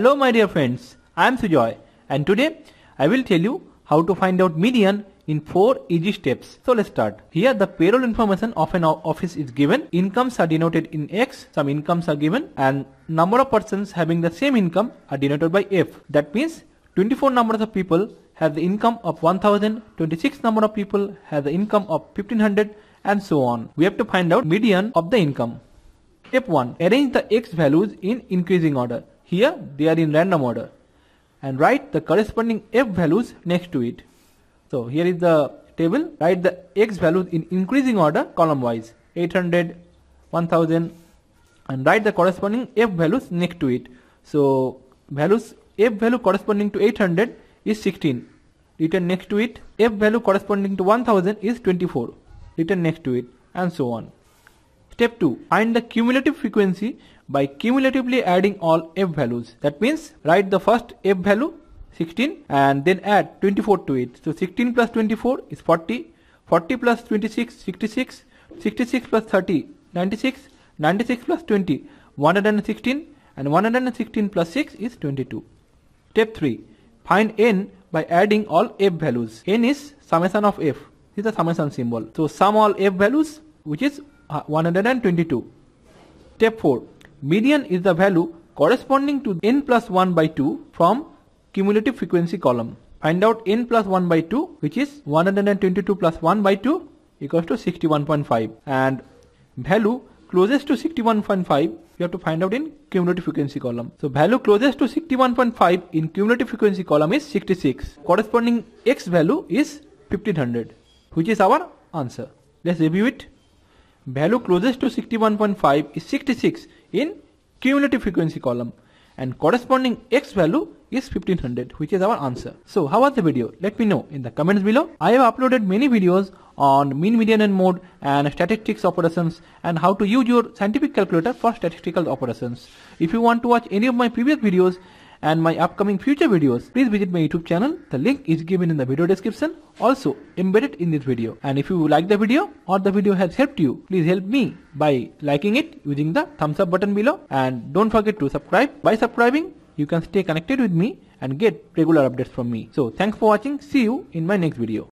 Hello my dear friends, I am Sujoy and today I will tell you how to find out median in 4 easy steps. So let's start. Here the payroll information of an office is given, incomes are denoted in X, some incomes are given and number of persons having the same income are denoted by F. That means 24 numbers of people have the income of 1000, 26 number of people have the income of 1500 and so on. We have to find out median of the income. Step 1. Arrange the X values in increasing order. Here they are in random order and write the corresponding f values next to it. So here is the table, write the x values in increasing order column wise 800, 1000 and write the corresponding f values next to it. So values f value corresponding to 800 is 16 written next to it, f value corresponding to 1000 is 24 written next to it and so on. Step 2. Find the cumulative frequency by cumulatively adding all f values. That means write the first f value 16 and then add 24 to it. So 16 plus 24 is 40, 40 plus 26 66, 66 plus 30 96, 96 plus 20 116 and 116 plus 6 is 22. Step 3. Find n by adding all f values. n is summation of f. This is the summation symbol. So sum all f values which is uh, 122. Step 4. Median is the value corresponding to n plus 1 by 2 from cumulative frequency column. Find out n plus 1 by 2 which is 122 plus 1 by 2 equals to 61.5 and value closest to 61.5 you have to find out in cumulative frequency column. So value closest to 61.5 in cumulative frequency column is 66. Corresponding x value is 1500 which is our answer. Let's review it. Value closest to 61.5 is 66 in cumulative frequency column and corresponding x value is 1500 which is our answer. So how was the video? Let me know in the comments below. I have uploaded many videos on mean median and mode and statistics operations and how to use your scientific calculator for statistical operations. If you want to watch any of my previous videos and my upcoming future videos, please visit my YouTube channel. The link is given in the video description, also embedded in this video. And if you like the video or the video has helped you, please help me by liking it using the thumbs up button below. And don't forget to subscribe. By subscribing, you can stay connected with me and get regular updates from me. So thanks for watching. See you in my next video.